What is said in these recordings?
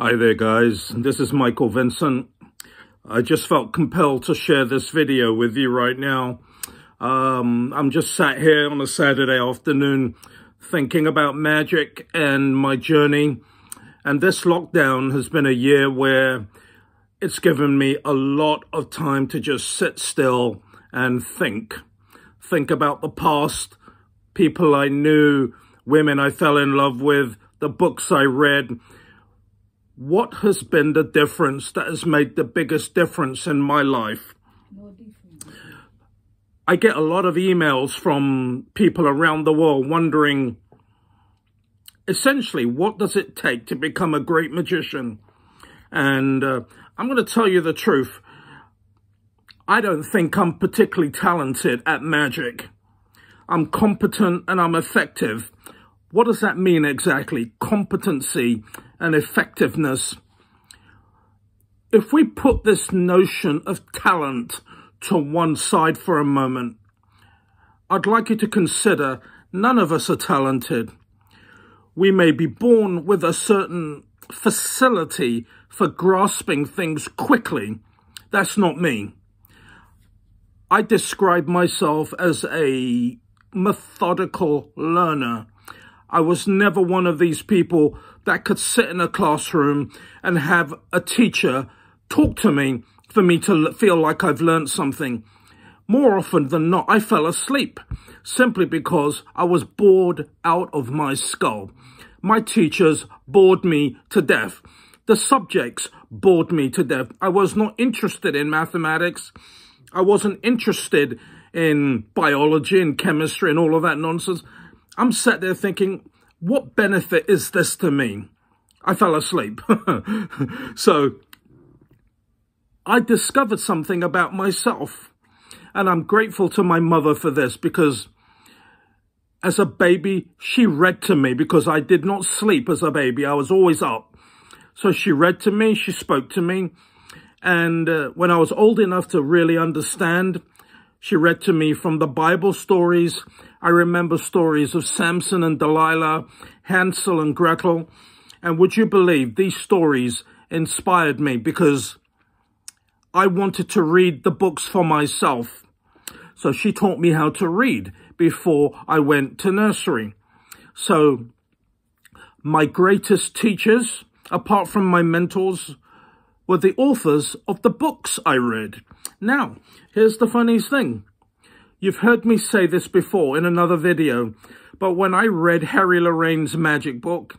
Hi there guys, this is Michael Vincent. I just felt compelled to share this video with you right now. Um, I'm just sat here on a Saturday afternoon thinking about magic and my journey. And this lockdown has been a year where it's given me a lot of time to just sit still and think. Think about the past, people I knew, women I fell in love with, the books I read, what has been the difference that has made the biggest difference in my life? I get a lot of emails from people around the world wondering, essentially, what does it take to become a great magician? And uh, I'm going to tell you the truth. I don't think I'm particularly talented at magic. I'm competent and I'm effective. What does that mean exactly? Competency and effectiveness. If we put this notion of talent to one side for a moment, I'd like you to consider none of us are talented. We may be born with a certain facility for grasping things quickly. That's not me. I describe myself as a methodical learner. I was never one of these people that could sit in a classroom and have a teacher talk to me for me to feel like I've learned something. More often than not, I fell asleep simply because I was bored out of my skull. My teachers bored me to death. The subjects bored me to death. I was not interested in mathematics. I wasn't interested in biology and chemistry and all of that nonsense. I'm sat there thinking, what benefit is this to me? I fell asleep. so I discovered something about myself. And I'm grateful to my mother for this because as a baby, she read to me because I did not sleep as a baby. I was always up. So she read to me, she spoke to me. And uh, when I was old enough to really understand, she read to me from the Bible stories I remember stories of Samson and Delilah, Hansel and Gretel. And would you believe these stories inspired me because I wanted to read the books for myself. So she taught me how to read before I went to nursery. So my greatest teachers, apart from my mentors, were the authors of the books I read. Now, here's the funniest thing. You've heard me say this before in another video, but when I read Harry Lorayne's magic book,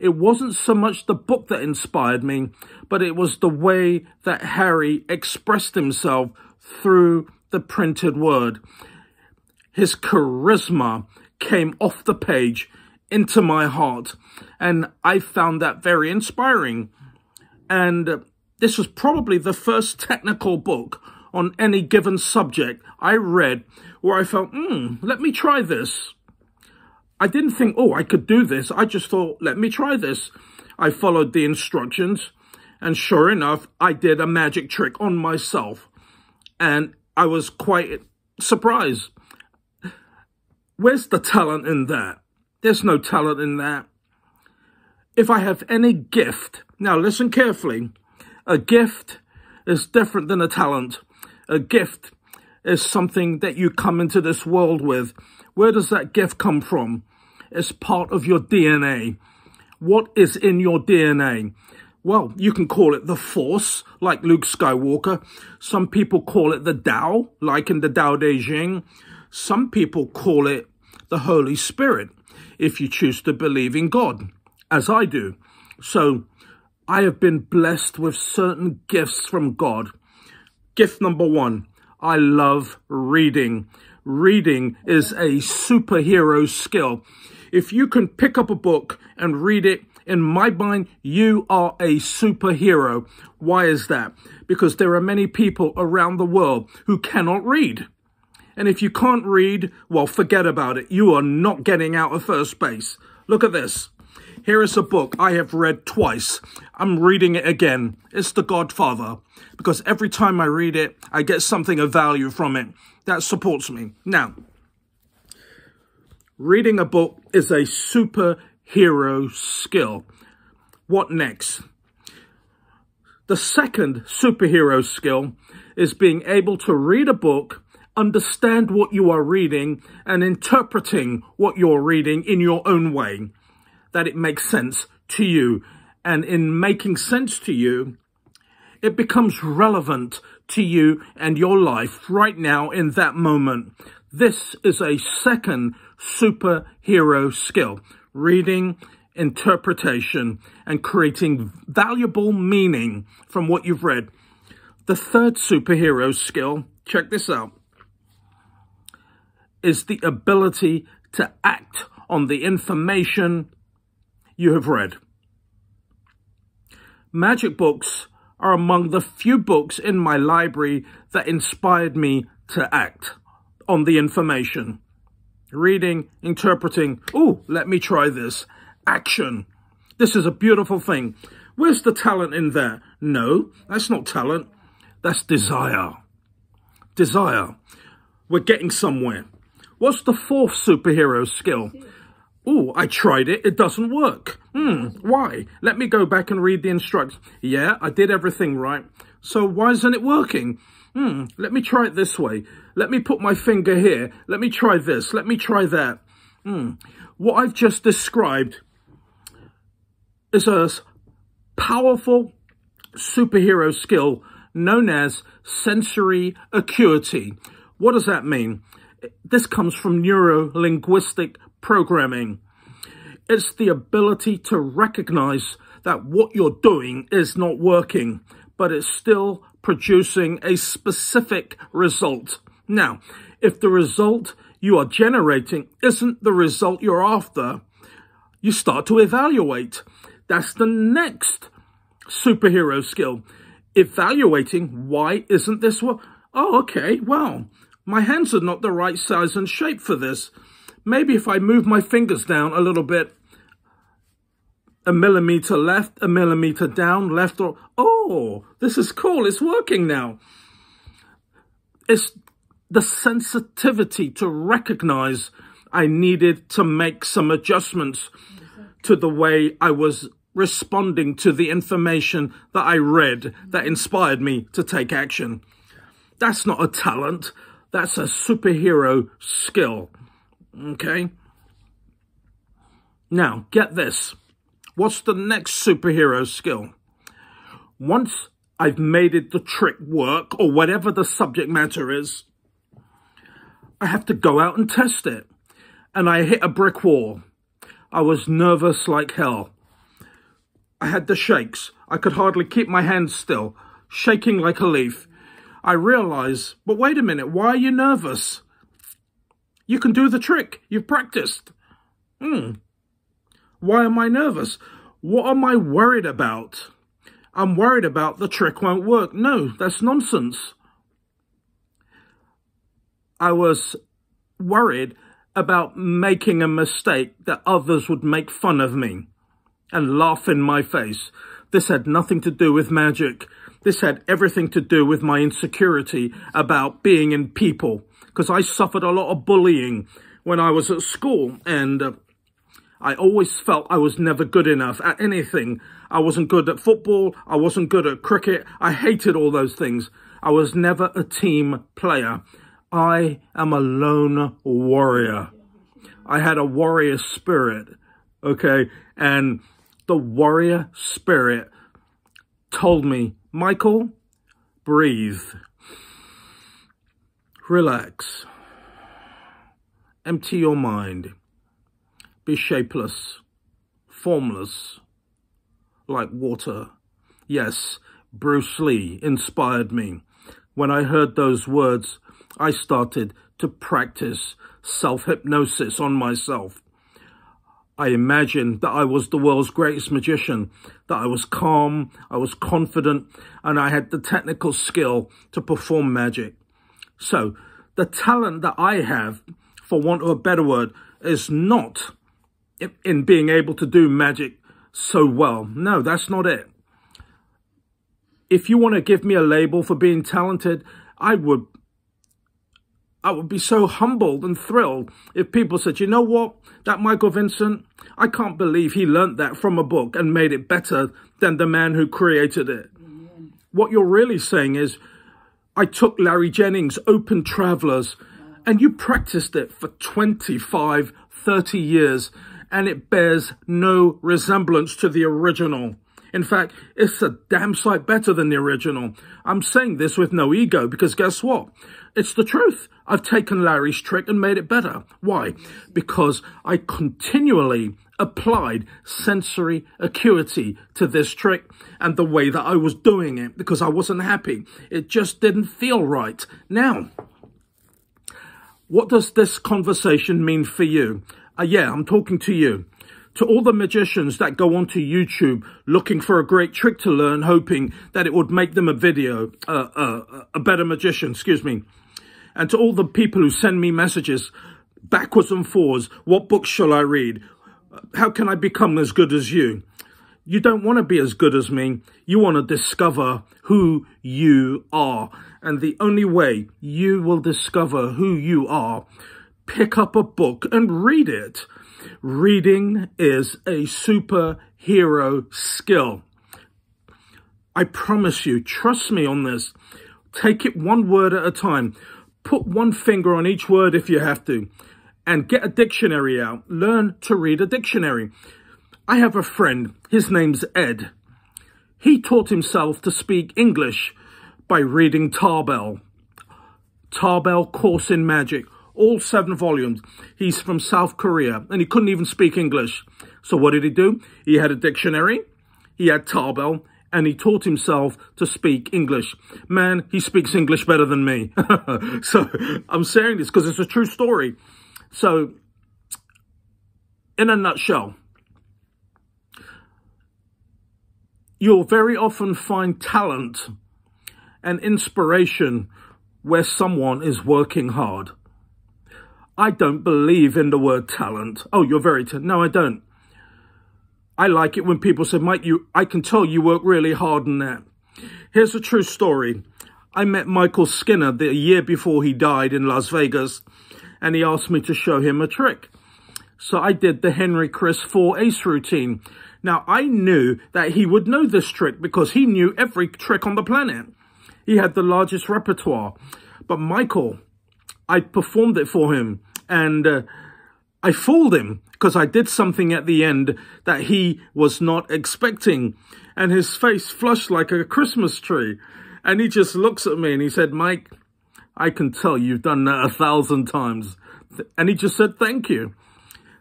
it wasn't so much the book that inspired me, but it was the way that Harry expressed himself through the printed word. His charisma came off the page into my heart, and I found that very inspiring. And this was probably the first technical book on any given subject I read where I felt, hmm, let me try this. I didn't think, oh, I could do this. I just thought, let me try this. I followed the instructions. And sure enough, I did a magic trick on myself. And I was quite surprised. Where's the talent in that? There's no talent in that. If I have any gift, now listen carefully, a gift is different than a talent. A gift is something that you come into this world with. Where does that gift come from? It's part of your DNA. What is in your DNA? Well, you can call it the Force, like Luke Skywalker. Some people call it the Tao, like in the Tao Te Ching. Some people call it the Holy Spirit, if you choose to believe in God, as I do. So, I have been blessed with certain gifts from God. Gift number one, I love reading. Reading is a superhero skill. If you can pick up a book and read it, in my mind, you are a superhero. Why is that? Because there are many people around the world who cannot read. And if you can't read, well, forget about it. You are not getting out of first base. Look at this. Here is a book I have read twice. I'm reading it again. It's The Godfather. Because every time I read it, I get something of value from it that supports me. Now, reading a book is a superhero skill. What next? The second superhero skill is being able to read a book, understand what you are reading, and interpreting what you're reading in your own way, that it makes sense to you. And in making sense to you, it becomes relevant to you and your life right now in that moment. This is a second superhero skill, reading, interpretation, and creating valuable meaning from what you've read. The third superhero skill, check this out, is the ability to act on the information you have read. Magic books are among the few books in my library that inspired me to act on the information. Reading, interpreting, oh, let me try this action. This is a beautiful thing. Where's the talent in there? No, that's not talent. That's desire. Desire. We're getting somewhere. What's the fourth superhero skill? Oh, I tried it. It doesn't work. Hmm, why? Let me go back and read the instructions. Yeah, I did everything right. So why isn't it working? Hmm, let me try it this way. Let me put my finger here. Let me try this. Let me try that. Hmm. What I've just described is a powerful superhero skill known as sensory acuity. What does that mean? This comes from neuro-linguistic programming. It's the ability to recognize that what you're doing is not working, but it's still producing a specific result. Now, if the result you are generating isn't the result you're after, you start to evaluate. That's the next superhero skill. Evaluating why isn't this what? Oh, okay, well, my hands are not the right size and shape for this. Maybe if I move my fingers down a little bit, a millimeter left, a millimeter down, left or, oh, this is cool, it's working now. It's the sensitivity to recognize I needed to make some adjustments to the way I was responding to the information that I read that inspired me to take action. That's not a talent. That's a superhero skill. Okay? Now, get this. What's the next superhero skill? Once I've made it the trick work or whatever the subject matter is, I have to go out and test it. And I hit a brick wall. I was nervous like hell. I had the shakes. I could hardly keep my hands still, shaking like a leaf. I realized, but wait a minute, why are you nervous? You can do the trick. You've practiced. Hmm. Why am I nervous? What am I worried about? I'm worried about the trick won't work. No, that's nonsense. I was worried about making a mistake that others would make fun of me and laugh in my face. This had nothing to do with magic. This had everything to do with my insecurity about being in people because I suffered a lot of bullying when I was at school and uh, I always felt I was never good enough at anything. I wasn't good at football. I wasn't good at cricket. I hated all those things. I was never a team player. I am a lone warrior. I had a warrior spirit, okay? And the warrior spirit told me, Michael, breathe. Relax. Empty your mind. Be shapeless, formless, like water. Yes, Bruce Lee inspired me. When I heard those words, I started to practice self-hypnosis on myself. I imagined that I was the world's greatest magician, that I was calm, I was confident, and I had the technical skill to perform magic. So, the talent that I have, for want of a better word, is not in being able to do magic so well. No, that's not it. If you want to give me a label for being talented, I would I would be so humbled and thrilled if people said, you know what, that Michael Vincent, I can't believe he learnt that from a book and made it better than the man who created it. What you're really saying is, I took Larry Jennings' Open Travelers and you practiced it for 25, 30 years and it bears no resemblance to the original. In fact, it's a damn sight better than the original. I'm saying this with no ego because guess what? It's the truth. I've taken Larry's trick and made it better. Why? Because I continually applied sensory acuity to this trick and the way that I was doing it because I wasn't happy. It just didn't feel right. Now, what does this conversation mean for you? Uh, yeah, I'm talking to you. To all the magicians that go onto YouTube looking for a great trick to learn, hoping that it would make them a video, uh, uh, a better magician, excuse me. And to all the people who send me messages backwards and forwards, what books shall I read? How can I become as good as you? You don't want to be as good as me. You want to discover who you are. And the only way you will discover who you are pick up a book and read it. Reading is a superhero skill. I promise you, trust me on this. Take it one word at a time. Put one finger on each word if you have to. And get a dictionary out. Learn to read a dictionary. I have a friend. His name's Ed. He taught himself to speak English by reading Tarbell. Tarbell Course in Magic all seven volumes. He's from South Korea and he couldn't even speak English. So what did he do? He had a dictionary, he had Tarbell, and he taught himself to speak English. Man, he speaks English better than me. so I'm saying this because it's a true story. So in a nutshell, you'll very often find talent and inspiration where someone is working hard. I don't believe in the word talent. Oh, you're very. No, I don't. I like it when people say, Mike, you, I can tell you work really hard on that. Here's a true story. I met Michael Skinner the year before he died in Las Vegas, and he asked me to show him a trick. So I did the Henry Christ 4 ace routine. Now, I knew that he would know this trick because he knew every trick on the planet. He had the largest repertoire. But Michael, I performed it for him and uh, I fooled him because I did something at the end that he was not expecting. And his face flushed like a Christmas tree. And he just looks at me and he said, Mike, I can tell you've done that a thousand times. And he just said, thank you.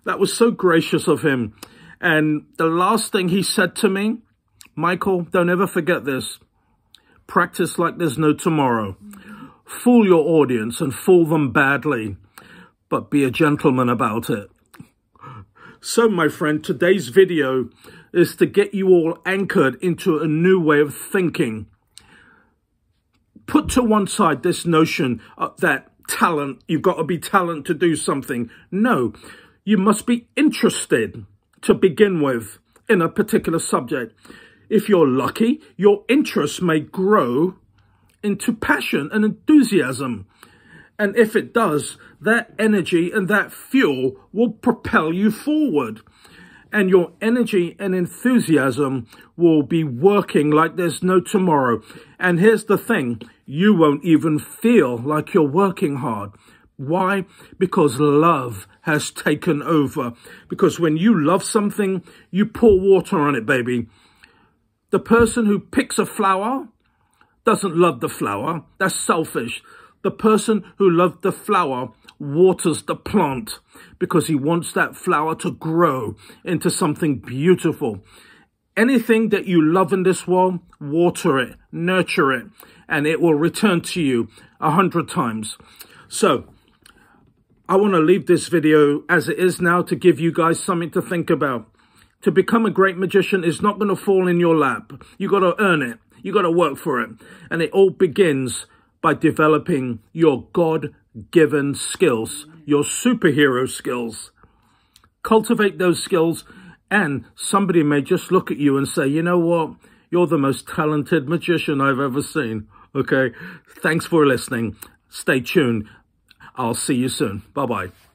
That was so gracious of him. And the last thing he said to me, Michael, don't ever forget this. Practice like there's no tomorrow. Fool your audience and fool them badly but be a gentleman about it. So, my friend, today's video is to get you all anchored into a new way of thinking. Put to one side this notion uh, that talent, you've got to be talent to do something. No, you must be interested to begin with in a particular subject. If you're lucky, your interest may grow into passion and enthusiasm. And if it does, that energy and that fuel will propel you forward. And your energy and enthusiasm will be working like there's no tomorrow. And here's the thing, you won't even feel like you're working hard. Why? Because love has taken over. Because when you love something, you pour water on it, baby. The person who picks a flower doesn't love the flower. That's selfish. The person who loved the flower waters the plant because he wants that flower to grow into something beautiful. Anything that you love in this world, water it, nurture it, and it will return to you a hundred times. So, I want to leave this video as it is now to give you guys something to think about. To become a great magician is not going to fall in your lap. You got to earn it. You got to work for it. And it all begins by developing your God-given skills, your superhero skills. Cultivate those skills and somebody may just look at you and say, you know what? You're the most talented magician I've ever seen. Okay. Thanks for listening. Stay tuned. I'll see you soon. Bye-bye.